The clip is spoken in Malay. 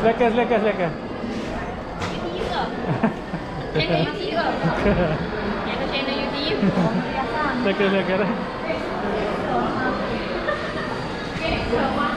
Silakan, silakan, silakan. Channel YouTube. Channel YouTube. Silakan, silakan. Okay, so, um,